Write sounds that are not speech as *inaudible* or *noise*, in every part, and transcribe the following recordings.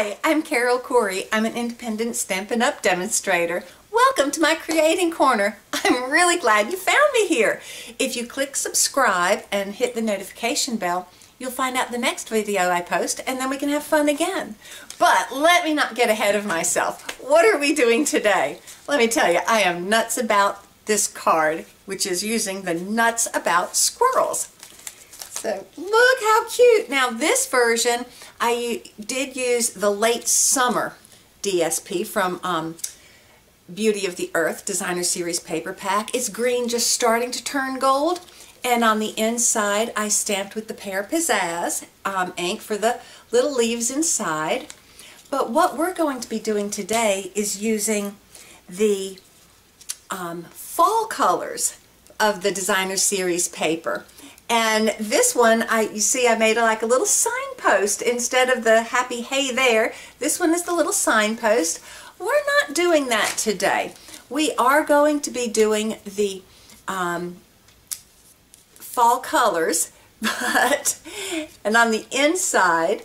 Hi, I'm Carole Khoury. I'm an independent Stampin' Up! demonstrator. Welcome to my Creating Corner. I'm really glad you found me here. If you click subscribe and hit the notification bell, you'll find out the next video I post and then we can have fun again. But let me not get ahead of myself. What are we doing today? Let me tell you, I am nuts about this card, which is using the Nuts About Squirrels. So look how cute. Now this version, I did use the late summer DSP from um, Beauty of the Earth Designer Series paper pack. It's green just starting to turn gold. And on the inside, I stamped with the Pear Pizzazz um, ink for the little leaves inside. But what we're going to be doing today is using the um, fall colors of the Designer Series paper. And this one, I you see I made like a little signpost instead of the happy hey there. This one is the little signpost. We're not doing that today. We are going to be doing the um, fall colors, *laughs* but, and on the inside,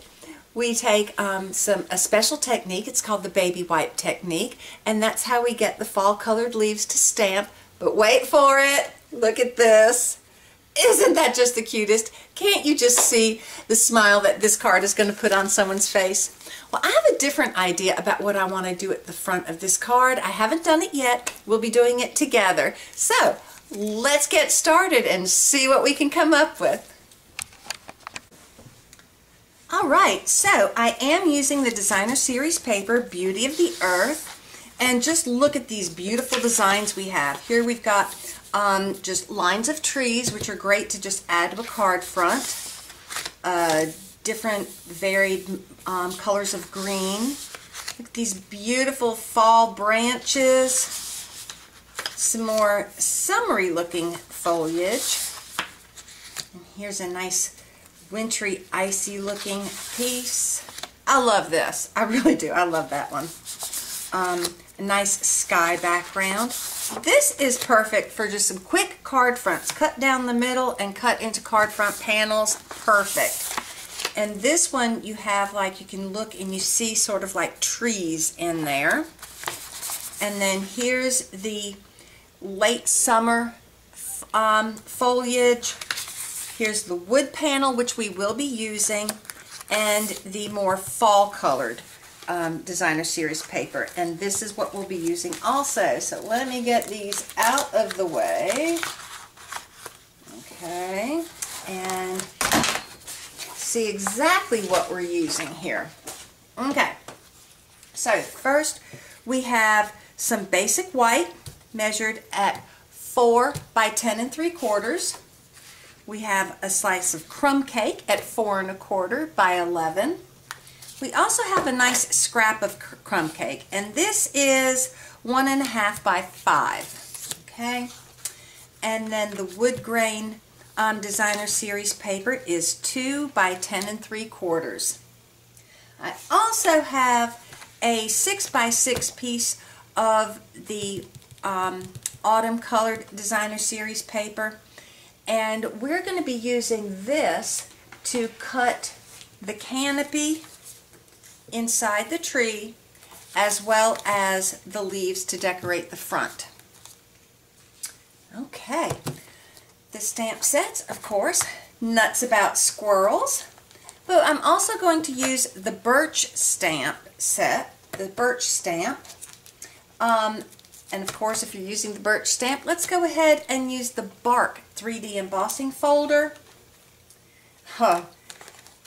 we take um, some a special technique. It's called the baby wipe technique, and that's how we get the fall colored leaves to stamp. But wait for it. Look at this. Isn't that just the cutest? Can't you just see the smile that this card is going to put on someone's face? Well, I have a different idea about what I want to do at the front of this card. I haven't done it yet. We'll be doing it together. So, let's get started and see what we can come up with. All right, so I am using the Designer Series paper, Beauty of the Earth. And just look at these beautiful designs we have. Here we've got um, just lines of trees, which are great to just add to a card front. Uh, different varied um, colors of green. Look at these beautiful fall branches. Some more summery looking foliage. And here's a nice wintry icy looking piece. I love this. I really do. I love that one. Um, nice sky background. This is perfect for just some quick card fronts. Cut down the middle and cut into card front panels. Perfect. And this one you have like, you can look and you see sort of like trees in there. And then here's the late summer um, foliage. Here's the wood panel, which we will be using, and the more fall colored um, designer series paper. And this is what we'll be using also. So let me get these out of the way. Okay. And see exactly what we're using here. Okay. So first we have some basic white measured at 4 by 10 and 3 quarters. We have a slice of crumb cake at 4 and a quarter by 11 we also have a nice scrap of crumb cake, and this is one and a half by five, okay? And then the wood grain um, designer series paper is two by ten and three quarters. I also have a six by six piece of the um, autumn colored designer series paper, and we're going to be using this to cut the canopy inside the tree as well as the leaves to decorate the front. Okay, the stamp sets, of course, Nuts About Squirrels, but I'm also going to use the Birch stamp set, the Birch stamp. Um, and of course, if you're using the Birch stamp, let's go ahead and use the Bark 3D embossing folder. Huh,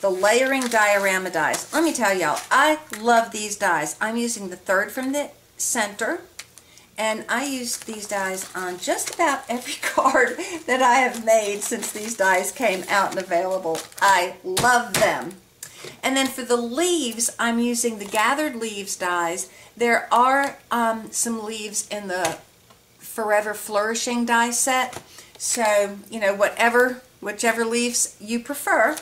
the layering diorama dies. Let me tell y'all, I love these dies. I'm using the third from the center, and I use these dies on just about every *laughs* card that I have made since these dies came out and available. I love them. And then for the leaves, I'm using the Gathered Leaves dies. There are um, some leaves in the Forever Flourishing die set. So, you know, whatever, whichever leaves you prefer,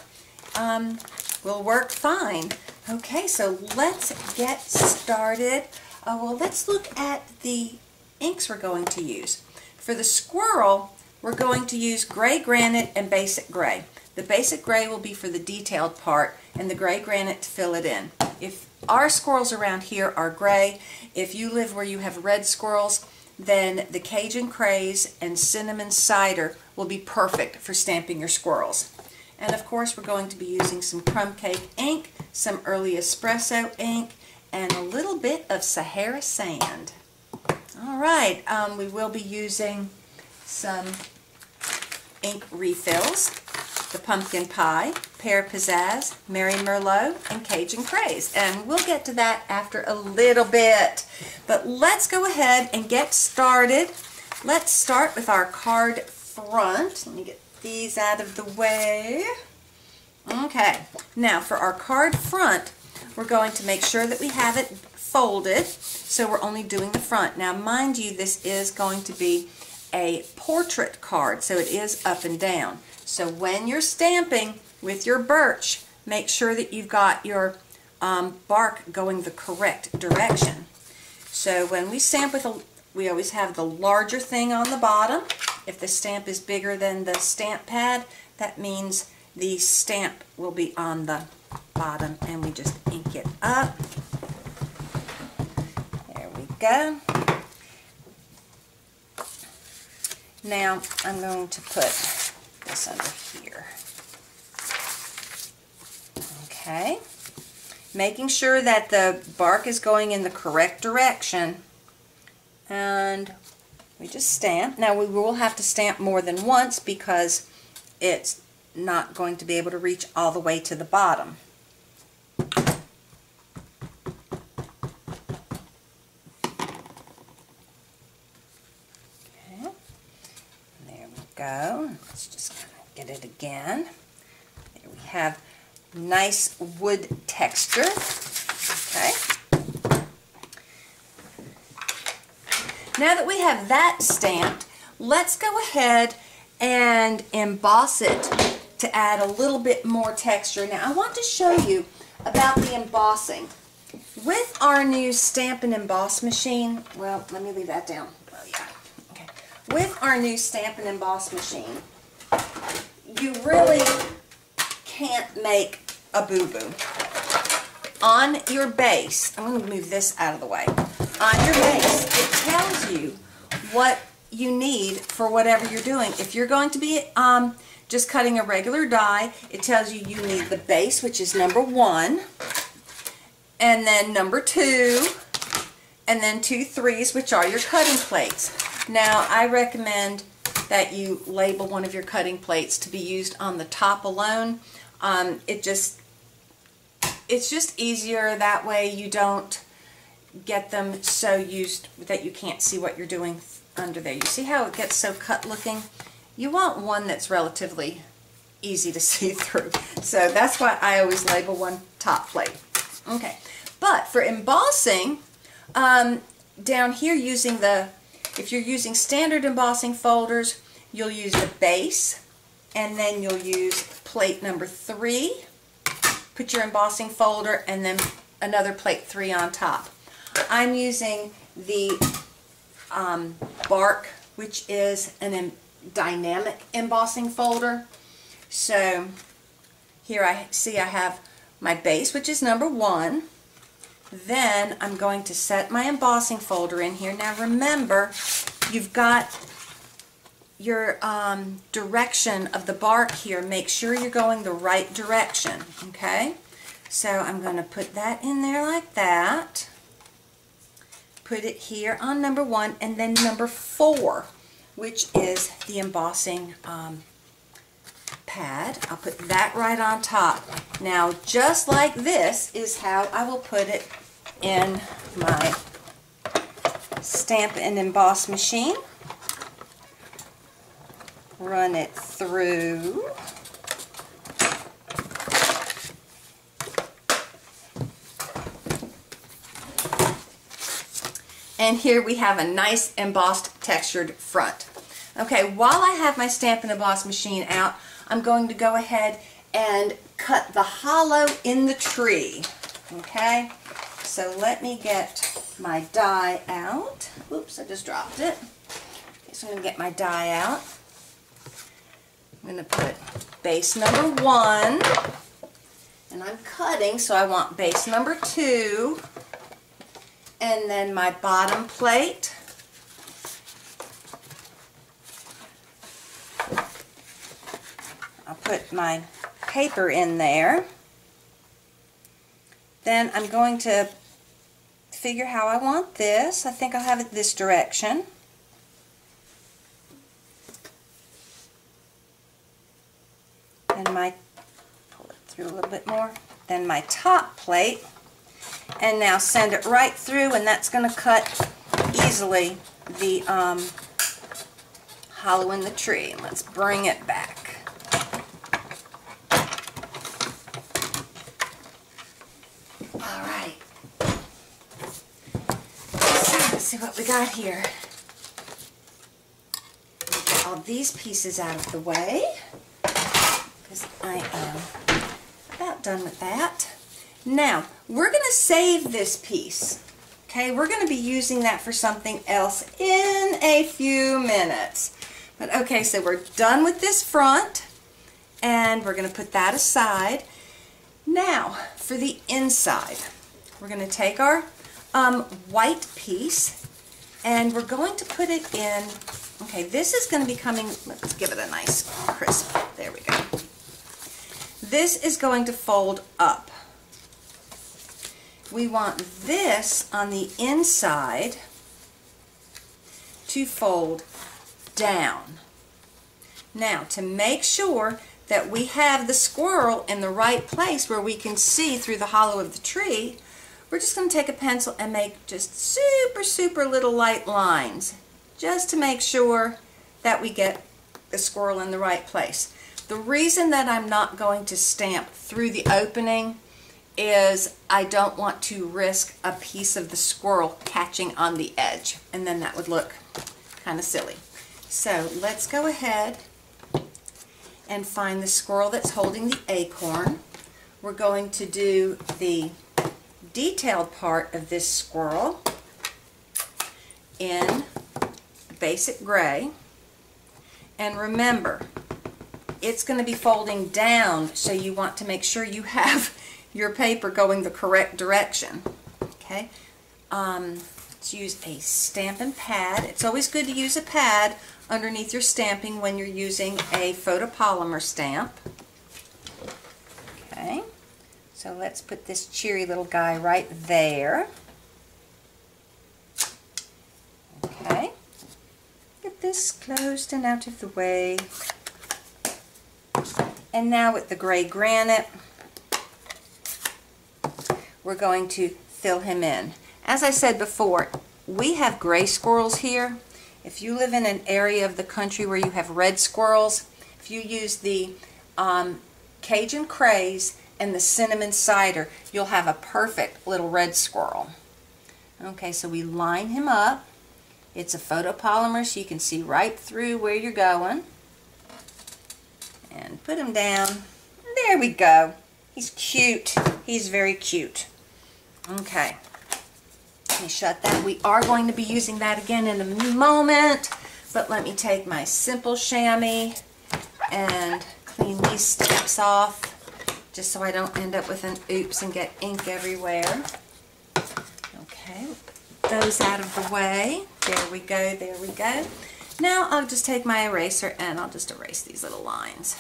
um, will work fine. Okay, so let's get started. Uh, well, let's look at the inks we're going to use. For the squirrel, we're going to use gray granite and basic gray. The basic gray will be for the detailed part and the gray granite to fill it in. if our squirrels around here are gray, if you live where you have red squirrels, then the Cajun Craze and Cinnamon Cider will be perfect for stamping your squirrels. And of course we're going to be using some crumb cake ink, some early espresso ink, and a little bit of Sahara sand. All right, um, we will be using some ink refills, the pumpkin pie, pear pizzazz, Merry Merlot, and Cajun Craze. And we'll get to that after a little bit. But let's go ahead and get started. Let's start with our card front. Let me get these out of the way. Okay, now for our card front, we're going to make sure that we have it folded, so we're only doing the front. Now, mind you, this is going to be a portrait card, so it is up and down. So when you're stamping with your birch, make sure that you've got your um, bark going the correct direction. So when we stamp with a, we always have the larger thing on the bottom. If the stamp is bigger than the stamp pad, that means the stamp will be on the bottom and we just ink it up. There we go. Now I'm going to put this under here. Okay. Making sure that the bark is going in the correct direction. And we just stamp. Now we will have to stamp more than once because it's not going to be able to reach all the way to the bottom. There we go. Let's just kind of get it again. There we have nice wood texture. Okay. Now that we have that stamped, let's go ahead and emboss it to add a little bit more texture. Now I want to show you about the embossing. With our new stamp and emboss machine, well, let me leave that down. Oh yeah, okay. With our new stamp and emboss machine, you really can't make a boo-boo. On your base, I'm going to move this out of the way. On your base, it tells what you need for whatever you're doing. If you're going to be um, just cutting a regular die, it tells you you need the base, which is number one, and then number two, and then two threes, which are your cutting plates. Now, I recommend that you label one of your cutting plates to be used on the top alone. Um, it just, it's just easier that way you don't get them so used that you can't see what you're doing under there. You see how it gets so cut looking? You want one that's relatively easy to *laughs* see through. So that's why I always label one top plate. Okay, but for embossing, um, down here using the, if you're using standard embossing folders, you'll use the base, and then you'll use plate number three, put your embossing folder, and then another plate three on top. I'm using the um, bark, which is an dynamic embossing folder. So here I see I have my base, which is number one. Then I'm going to set my embossing folder in here. Now remember, you've got your um, direction of the bark here. Make sure you're going the right direction, okay? So I'm going to put that in there like that put it here on number one and then number four which is the embossing um, pad. I'll put that right on top. Now just like this is how I will put it in my stamp and emboss machine. Run it through. And here we have a nice embossed textured front. Okay, while I have my stamp and emboss machine out, I'm going to go ahead and cut the hollow in the tree. Okay, so let me get my die out. Oops, I just dropped it. Okay, so I'm going to get my die out. I'm going to put base number one And I'm cutting, so I want base number two. And then my bottom plate. I'll put my paper in there. Then I'm going to figure how I want this. I think I'll have it this direction. And my, pull it through a little bit more. Then my top plate. And now send it right through and that's going to cut easily the um, hollow in the tree. Let's bring it back. Alright. So, let's see what we got here. Get all these pieces out of the way because I am about done with that. Now, we're going to save this piece. Okay, we're going to be using that for something else in a few minutes. But okay, so we're done with this front and we're going to put that aside. Now, for the inside, we're going to take our um, white piece and we're going to put it in, okay, this is going to be coming, let's give it a nice crisp, there we go. This is going to fold up. We want this on the inside to fold down. Now, to make sure that we have the squirrel in the right place where we can see through the hollow of the tree, we're just going to take a pencil and make just super, super little light lines just to make sure that we get the squirrel in the right place. The reason that I'm not going to stamp through the opening is I don't want to risk a piece of the squirrel catching on the edge and then that would look kind of silly. So let's go ahead and find the squirrel that's holding the acorn. We're going to do the detailed part of this squirrel in basic gray. And remember, it's going to be folding down, so you want to make sure you have your paper going the correct direction. Okay, um, let's use a stamping pad. It's always good to use a pad underneath your stamping when you're using a photopolymer stamp. Okay, so let's put this cheery little guy right there. Okay, get this closed and out of the way. And now with the gray granite, we're going to fill him in. As I said before, we have gray squirrels here. If you live in an area of the country where you have red squirrels, if you use the um, Cajun Craze and the cinnamon cider, you'll have a perfect little red squirrel. Okay, so we line him up. It's a photopolymer so you can see right through where you're going and put him down. There we go. He's cute. He's very cute. Okay. Let me shut that. We are going to be using that again in a moment, but let me take my simple chamois and clean these stamps off just so I don't end up with an oops and get ink everywhere. Okay, those out of the way. There we go, there we go. Now I'll just take my eraser and I'll just erase these little lines.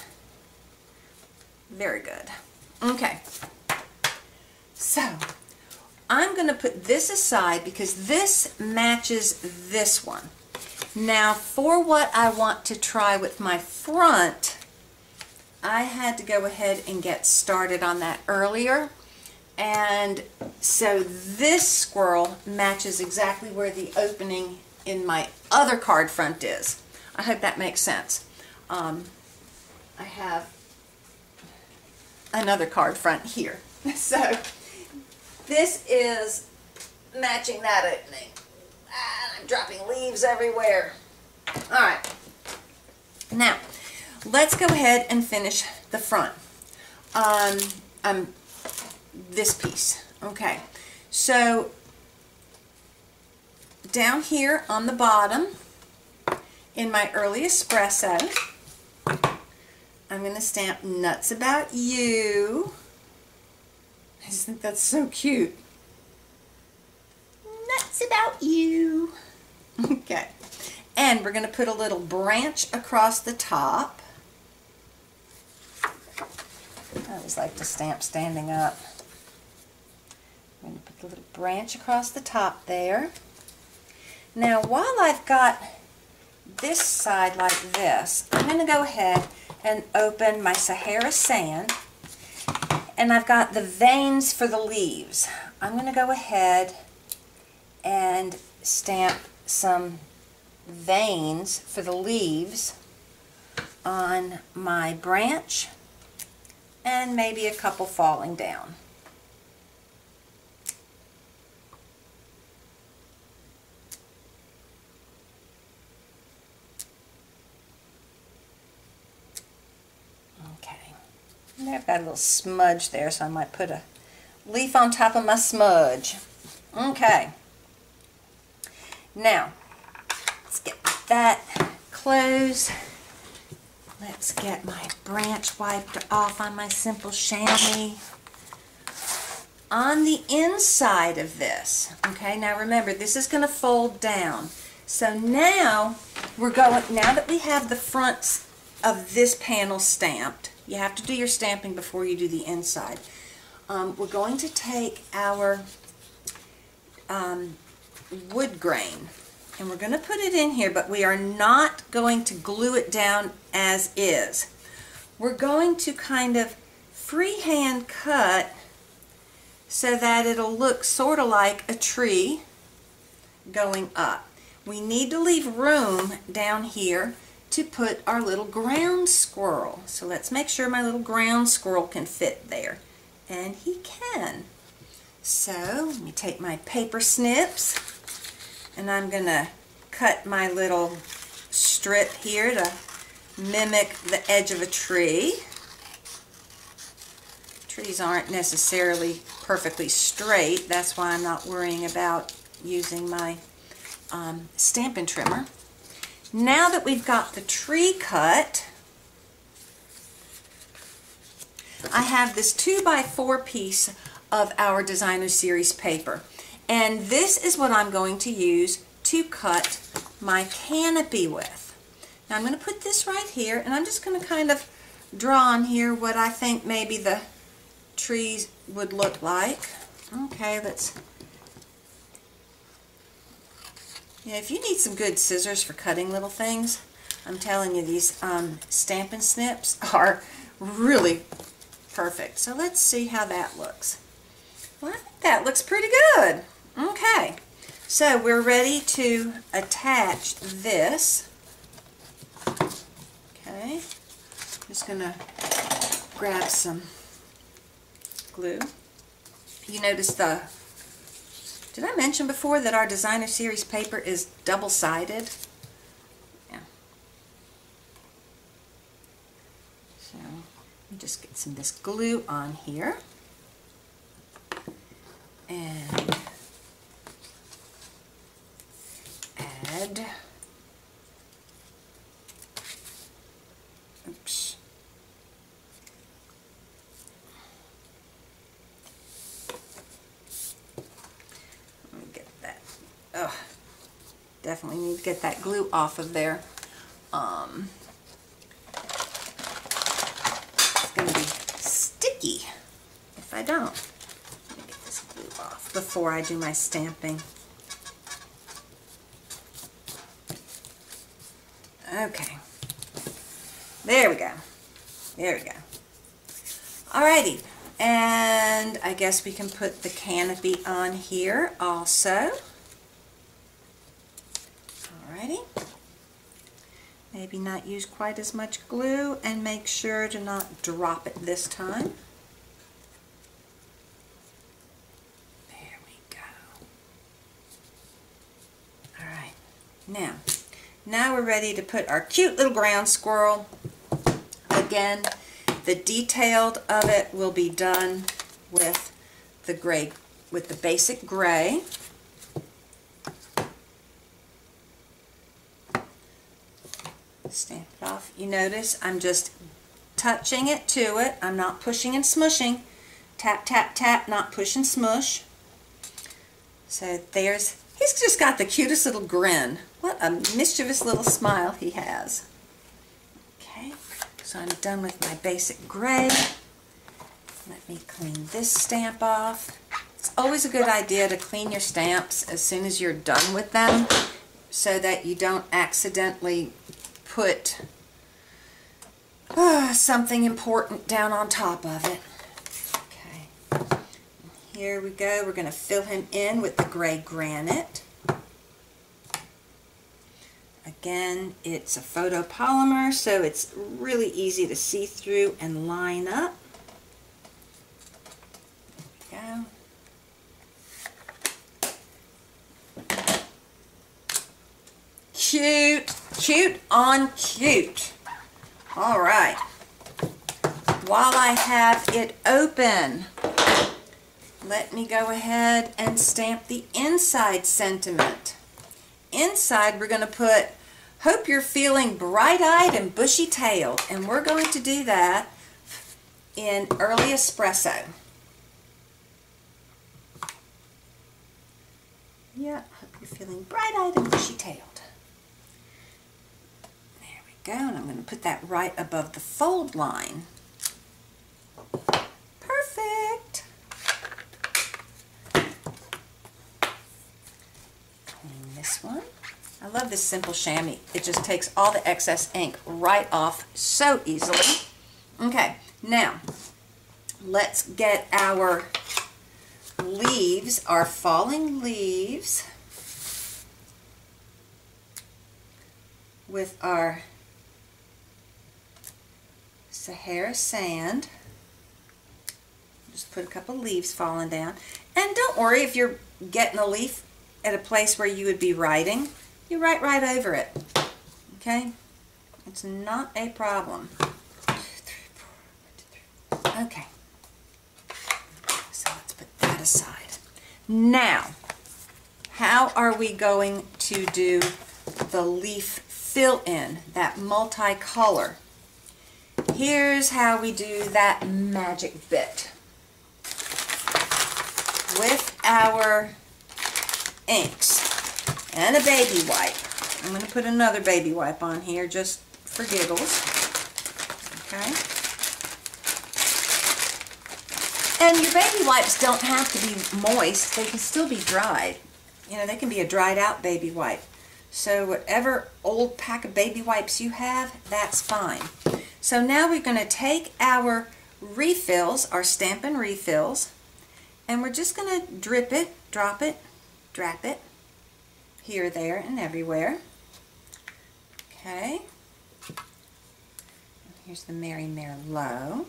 Very good. Okay. So, I'm going to put this aside because this matches this one. Now, for what I want to try with my front, I had to go ahead and get started on that earlier. And so this squirrel matches exactly where the opening in my other card front is. I hope that makes sense. Um, I have another card front here. *laughs* So this is matching that opening. Ah, I'm dropping leaves everywhere. All right. Now, let's go ahead and finish the front. Um, um, this piece. Okay. So, down here on the bottom, in my early espresso, I'm going to stamp Nuts About You. I just think that's so cute. Nuts about you. Okay. And we're going to put a little branch across the top. I always like to stamp standing up. I'm going to put the little branch across the top there. Now while I've got this side like this, I'm going to go ahead and open my Sahara sand and I've got the veins for the leaves. I'm going to go ahead and stamp some veins for the leaves on my branch and maybe a couple falling down. Okay, I've got a little smudge there so I might put a leaf on top of my smudge. Okay, now let's get that closed. Let's get my branch wiped off on my simple chamois. On the inside of this, okay, now remember this is going to fold down. So now we're going, now that we have the fronts of this panel stamped, you have to do your stamping before you do the inside. Um, we're going to take our um, wood grain and we're going to put it in here, but we are not going to glue it down as is. We're going to kind of freehand cut so that it'll look sort of like a tree going up. We need to leave room down here to put our little ground squirrel. So let's make sure my little ground squirrel can fit there. And he can. So let me take my paper snips and I'm going to cut my little strip here to mimic the edge of a tree. Trees aren't necessarily perfectly straight. That's why I'm not worrying about using my um, Stampin' Trimmer. Now that we've got the tree cut, I have this 2 by 4 piece of our Designer Series paper. And this is what I'm going to use to cut my canopy with. Now I'm going to put this right here and I'm just going to kind of draw on here what I think maybe the trees would look like. Okay, let's... If you need some good scissors for cutting little things, I'm telling you, these um, Stampin' Snips *laughs* are really perfect. So let's see how that looks. Well, I think that looks pretty good. Okay, so we're ready to attach this. Okay, I'm just going to grab some glue. You notice the, did I mention before that our designer series paper is double-sided? Yeah. So, just get some of this glue on here. And add oops let me get that oh definitely need to get that glue off of there um, it's gonna be sticky if I don't let me get this glue off before I do my stamping Okay. There we go. There we go. Alrighty. And I guess we can put the canopy on here also. Maybe not use quite as much glue and make sure to not drop it this time. There we go. Alright. Now, now we're ready to put our cute little ground squirrel. Again, the detailed of it will be done with the gray, with the basic gray. Stamp it off. You notice I'm just touching it to it. I'm not pushing and smushing. Tap, tap, tap, not push and smush. So there's, he's just got the cutest little grin. What a mischievous little smile he has. Okay, so I'm done with my basic gray. Let me clean this stamp off. It's always a good idea to clean your stamps as soon as you're done with them so that you don't accidentally put uh, something important down on top of it. Okay, here we go. We're going to fill him in with the gray granite. Again, it's a photopolymer, so it's really easy to see through and line up. Go. Cute, cute on cute. All right. While I have it open, let me go ahead and stamp the inside sentiment. Inside, we're going to put Hope you're feeling bright-eyed and bushy-tailed, and we're going to do that in early espresso. Yeah, hope you're feeling bright-eyed and bushy-tailed. Go, and I'm going to put that right above the fold line. Perfect. Clean this one. I love this simple chamois. It just takes all the excess ink right off so easily. Okay, now let's get our leaves, our falling leaves with our Sahara sand. Just put a couple leaves falling down. And don't worry if you're getting a leaf at a place where you would be writing you write right over it. Okay? It's not a problem. Okay. So let's put that aside. Now, how are we going to do the leaf fill in, that multicolor? Here's how we do that magic bit. With our inks, and a baby wipe. I'm going to put another baby wipe on here just for giggles. Okay. And your baby wipes don't have to be moist. They can still be dried. You know, they can be a dried out baby wipe. So whatever old pack of baby wipes you have, that's fine. So now we're going to take our refills, our Stampin' refills, and we're just going to drip it, drop it, drap it, here, there, and everywhere. Okay. Here's the Merry Merlot.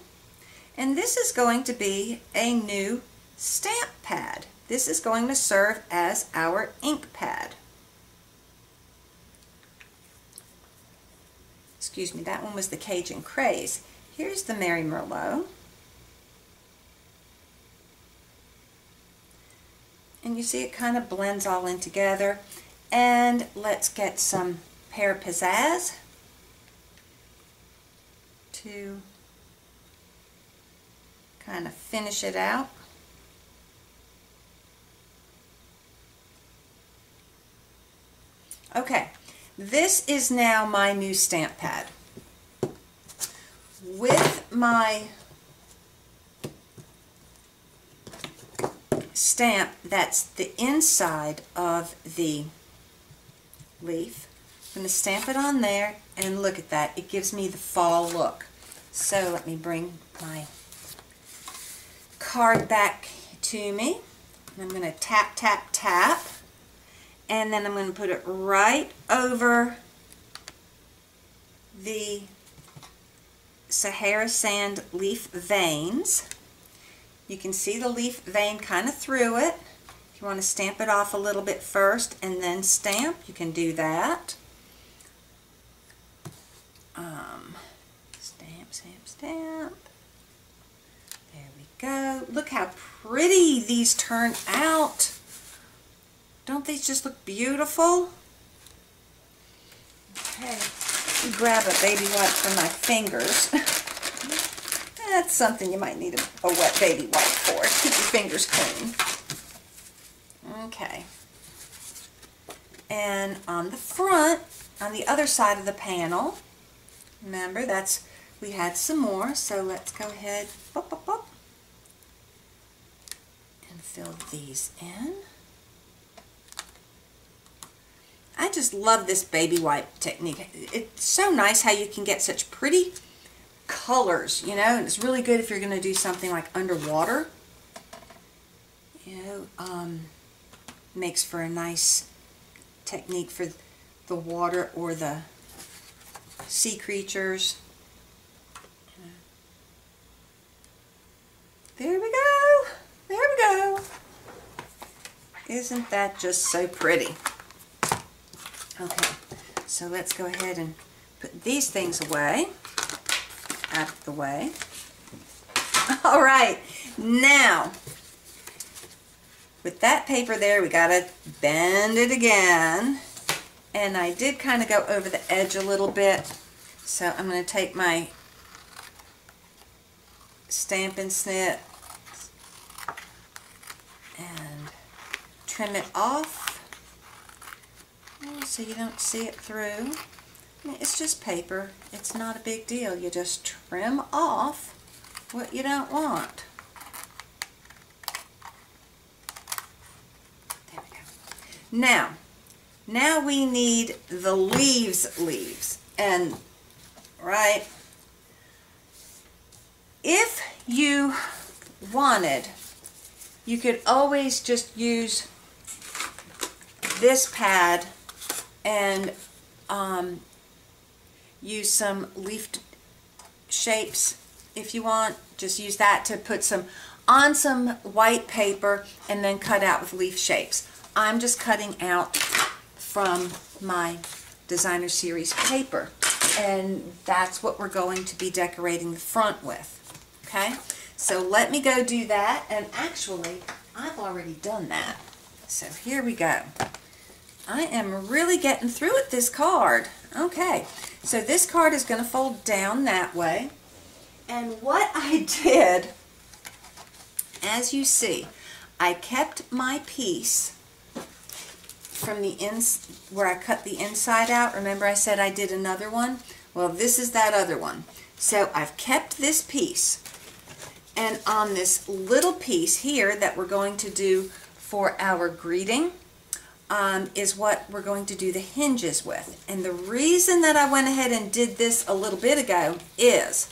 And this is going to be a new stamp pad. This is going to serve as our ink pad. Excuse me, that one was the Cajun Craze. Here's the Merry Merlot. And you see it kind of blends all in together. And let's get some Pear Pizzazz to kind of finish it out. Okay, this is now my new stamp pad. With my stamp that's the inside of the leaf. I'm going to stamp it on there and look at that. It gives me the fall look. So let me bring my card back to me. I'm going to tap, tap, tap. And then I'm going to put it right over the Sahara Sand leaf veins. You can see the leaf vein kind of through it. If you want to stamp it off a little bit first and then stamp, you can do that. Um, stamp, stamp, stamp. There we go. Look how pretty these turn out. Don't these just look beautiful? Okay, grab a baby wipe from my fingers. *laughs* That's something you might need a, a wet baby wipe for. Keep your fingers clean. Okay. And on the front, on the other side of the panel, remember that's, we had some more, so let's go ahead, and fill these in. I just love this baby wipe technique. It's so nice how you can get such pretty colors, you know, and it's really good if you're going to do something like underwater. You know, um, makes for a nice technique for the water or the sea creatures. There we go. There we go. Isn't that just so pretty? Okay, so let's go ahead and put these things away, out of the way. *laughs* All right, now, with that paper there, we got to bend it again. And I did kind of go over the edge a little bit. So I'm going to take my Stampin' Snip and trim it off so you don't see it through. It's just paper. It's not a big deal. You just trim off what you don't want. There we go. Now, now we need the leaves leaves. And, right, if you wanted, you could always just use this pad and um, use some leaf shapes if you want. Just use that to put some on some white paper and then cut out with leaf shapes. I'm just cutting out from my designer series paper and that's what we're going to be decorating the front with. Okay, so let me go do that and actually I've already done that. So here we go. I am really getting through with this card. Okay, so this card is going to fold down that way. And what *laughs* I did, as you see, I kept my piece from the ins where I cut the inside out. Remember I said I did another one? Well, this is that other one. So I've kept this piece. And on this little piece here that we're going to do for our greeting, um, is what we're going to do the hinges with. And the reason that I went ahead and did this a little bit ago is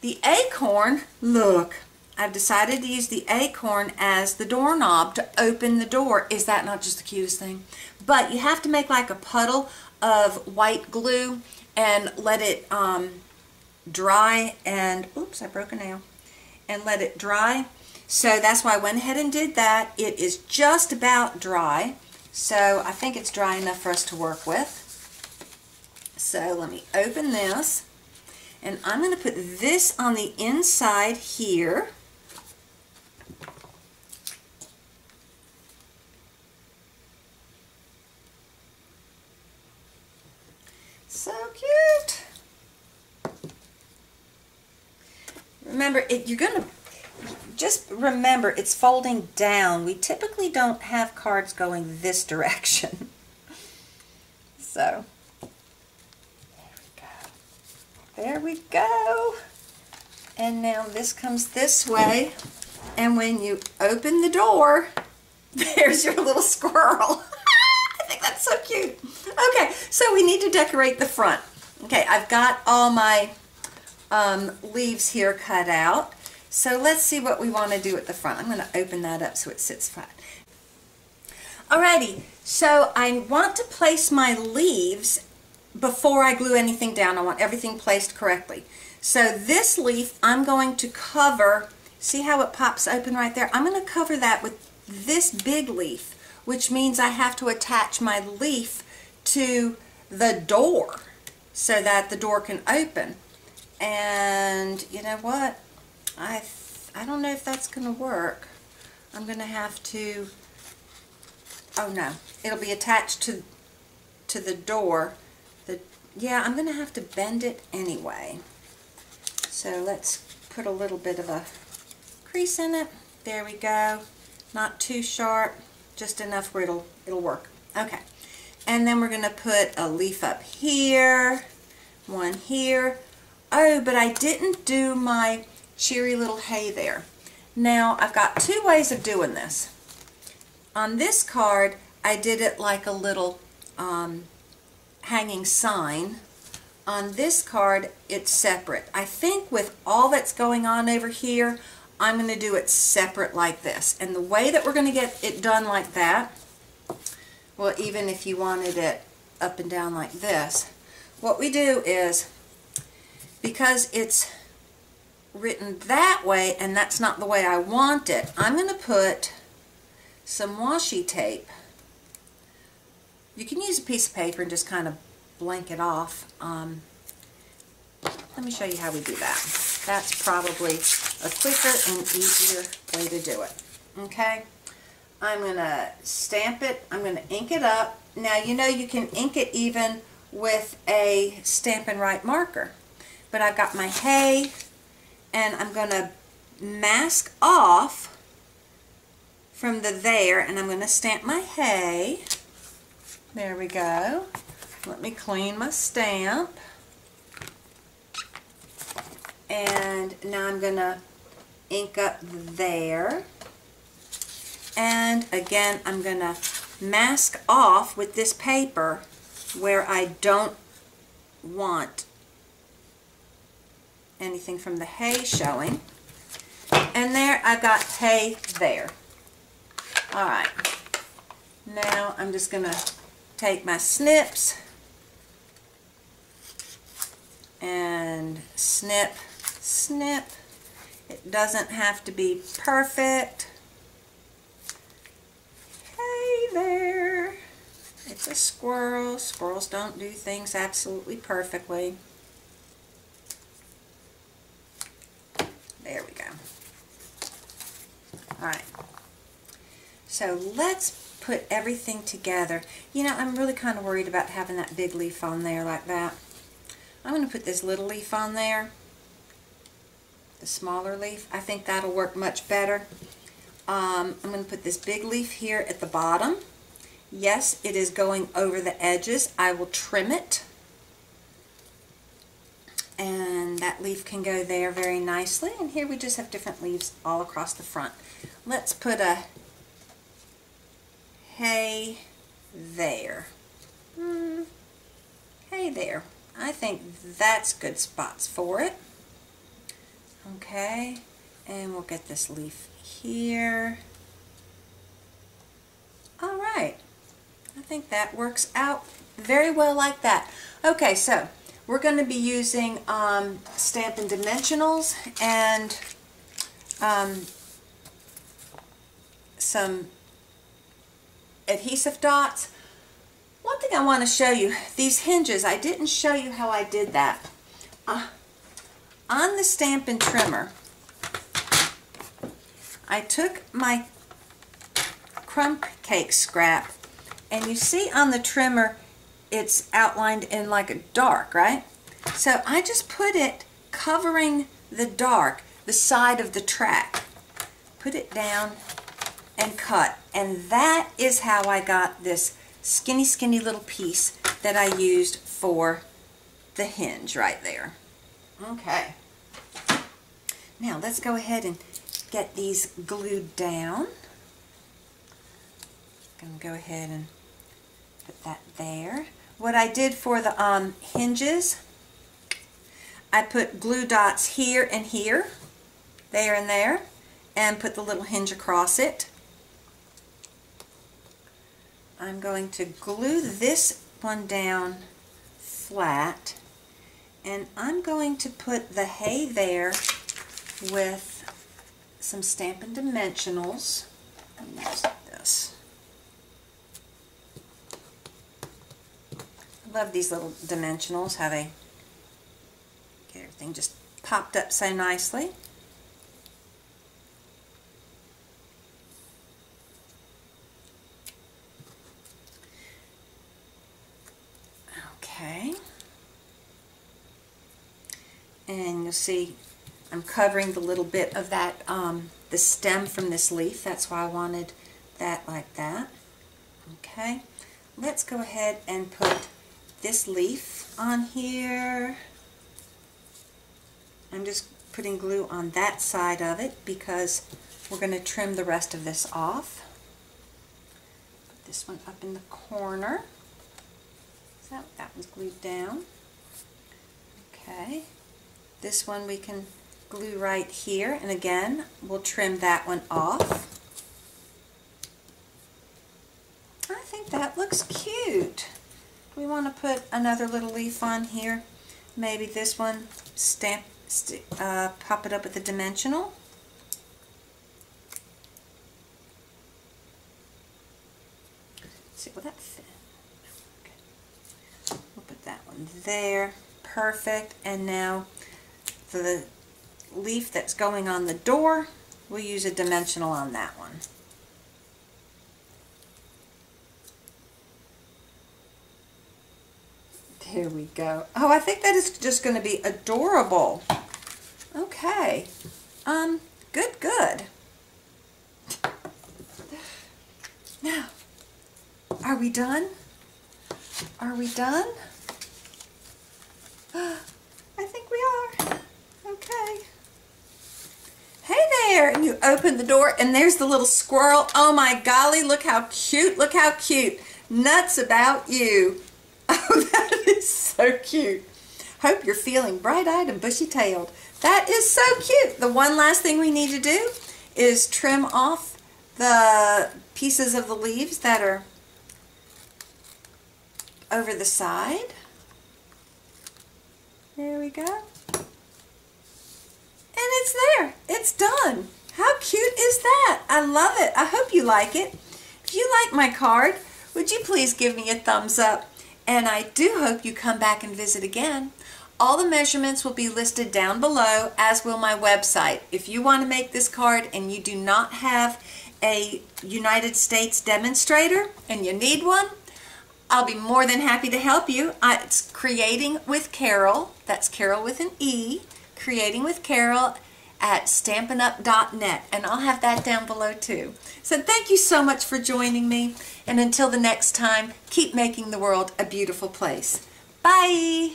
the acorn, look, I've decided to use the acorn as the doorknob to open the door. Is that not just the cutest thing? But you have to make like a puddle of white glue and let it um, dry and, oops, I broke a nail, and let it dry so that's why I went ahead and did that. It is just about dry. So I think it's dry enough for us to work with. So let me open this. And I'm going to put this on the inside here. So cute. Remember, it, you're going to just remember it's folding down. We typically don't have cards going this direction. *laughs* so, there we go. There we go. And now this comes this way. And when you open the door, *laughs* there's your little squirrel. *laughs* I think that's so cute. Okay, so we need to decorate the front. Okay, I've got all my um, leaves here cut out. So let's see what we want to do at the front. I'm going to open that up so it sits flat. Alrighty, so I want to place my leaves before I glue anything down. I want everything placed correctly. So this leaf I'm going to cover, see how it pops open right there? I'm going to cover that with this big leaf, which means I have to attach my leaf to the door so that the door can open. And you know what? I, I don't know if that's going to work. I'm going to have to, oh no, it'll be attached to, to the door. The, yeah, I'm going to have to bend it anyway. So let's put a little bit of a crease in it. There we go. Not too sharp, just enough where it'll, it'll work. Okay. And then we're going to put a leaf up here, one here. Oh, but I didn't do my cheery little hay there. Now, I've got two ways of doing this. On this card, I did it like a little um, hanging sign. On this card, it's separate. I think with all that's going on over here, I'm going to do it separate like this. And the way that we're going to get it done like that, well, even if you wanted it up and down like this, what we do is, because it's written that way and that's not the way I want it, I'm going to put some washi tape. You can use a piece of paper and just kind of blank it off. Um, let me show you how we do that. That's probably a quicker and easier way to do it. Okay? I'm going to stamp it. I'm going to ink it up. Now, you know you can ink it even with a Stampin' Write marker. But I've got my hay, and I'm going to mask off from the there, and I'm going to stamp my hay. There we go. Let me clean my stamp. And now I'm going to ink up there. And again, I'm going to mask off with this paper where I don't want anything from the hay showing. And there, I've got hay there. All right. Now I'm just going to take my snips and snip snip. It doesn't have to be perfect. Hey there. It's a squirrel. Squirrels don't do things absolutely perfectly. There we go. Alright. So let's put everything together. You know, I'm really kind of worried about having that big leaf on there like that. I'm going to put this little leaf on there the smaller leaf. I think that'll work much better. Um, I'm going to put this big leaf here at the bottom. Yes, it is going over the edges. I will trim it. And that leaf can go there very nicely. And here we just have different leaves all across the front. Let's put a hay there. Hmm. Hey there. I think that's good spots for it. Okay, and we'll get this leaf here. All right, I think that works out very well like that. Okay, so we're going to be using um, Stampin' Dimensionals and um, some adhesive dots. One thing I want to show you, these hinges, I didn't show you how I did that. Uh, on the Stampin' Trimmer, I took my crumb cake scrap and you see on the trimmer it's outlined in like a dark, right? So I just put it covering the dark, the side of the track. Put it down and cut. And that is how I got this skinny, skinny little piece that I used for the hinge right there. Okay. Now let's go ahead and get these glued down. I'm going to go ahead and put that there. What I did for the um, hinges, I put glue dots here and here, there and there, and put the little hinge across it. I'm going to glue this one down flat and I'm going to put the hay there with some Stampin' Dimensionals. Use this. I love these little dimensionals, how they get everything just popped up so nicely. Okay. And you'll see I'm covering the little bit of that, um, the stem from this leaf. That's why I wanted that like that. Okay, let's go ahead and put this leaf on here. I'm just putting glue on that side of it because we're going to trim the rest of this off. Put this one up in the corner. So that one's glued down. Okay. This one we can glue right here and again we'll trim that one off. I think that looks cute. We want to put another little leaf on here. Maybe this one, stamp, uh, pop it up with a dimensional. Let's see, will that fit? Okay. We'll put that one there. Perfect. And now for the leaf that's going on the door, we'll use a dimensional on that one. There we go. Oh, I think that is just going to be adorable. Okay. Um, good, good. Now, are we done? Are we done? *gasps* I think we are. Okay. Hey there! And you open the door and there's the little squirrel. Oh my golly, look how cute, look how cute. Nuts about you. *laughs* Oh, that so cute. Hope you're feeling bright-eyed and bushy-tailed. That is so cute. The one last thing we need to do is trim off the pieces of the leaves that are over the side. There we go. And it's there. It's done. How cute is that? I love it. I hope you like it. If you like my card, would you please give me a thumbs up? And I do hope you come back and visit again. All the measurements will be listed down below, as will my website. If you want to make this card and you do not have a United States demonstrator and you need one, I'll be more than happy to help you. It's Creating with Carole, that's Carol with an E, Creating with Carole at stampinup.net and I'll have that down below too. So thank you so much for joining me and until the next time, keep making the world a beautiful place. Bye!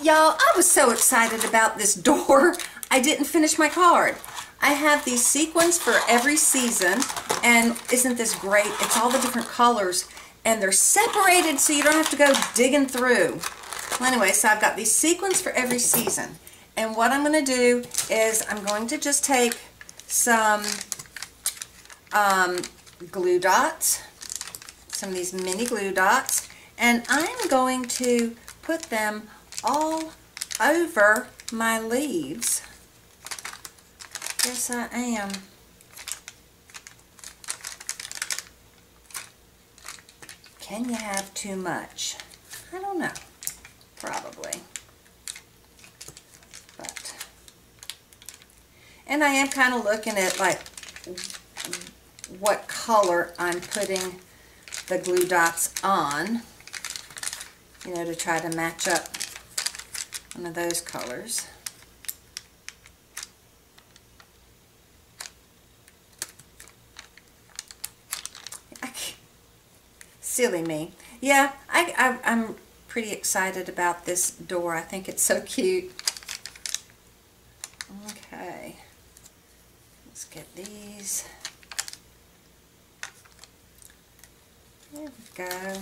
Y'all, I was so excited about this door, *laughs* I didn't finish my card. I have these sequins for every season and isn't this great? It's all the different colors and they're separated so you don't have to go digging through. Well, anyway, so I've got these sequins for every season. And what I'm going to do is I'm going to just take some um, glue dots, some of these mini glue dots, and I'm going to put them all over my leaves. Yes, I am. Can you have too much? I don't know probably. But, and I am kind of looking at like what color I'm putting the glue dots on, you know, to try to match up one of those colors. *laughs* Silly me. Yeah, I, I, I'm pretty excited about this door. I think it's so cute. Okay. Let's get these. There we go.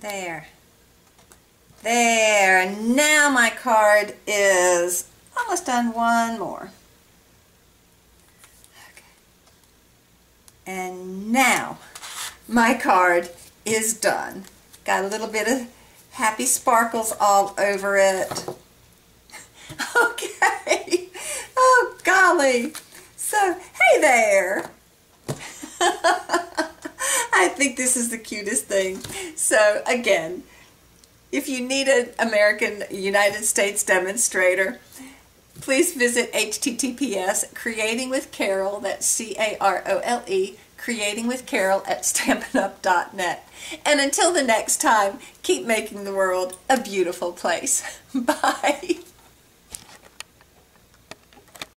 There. There. Now my card is almost done. One more. Okay. And now my card is done. Got a little bit of happy sparkles all over it. *laughs* okay. Oh, golly. Think this is the cutest thing. So, again, if you need an American United States demonstrator, please visit https creating with carole that's c-a-r-o-l-e creating with carole at stampinup.net and until the next time keep making the world a beautiful place. *laughs* Bye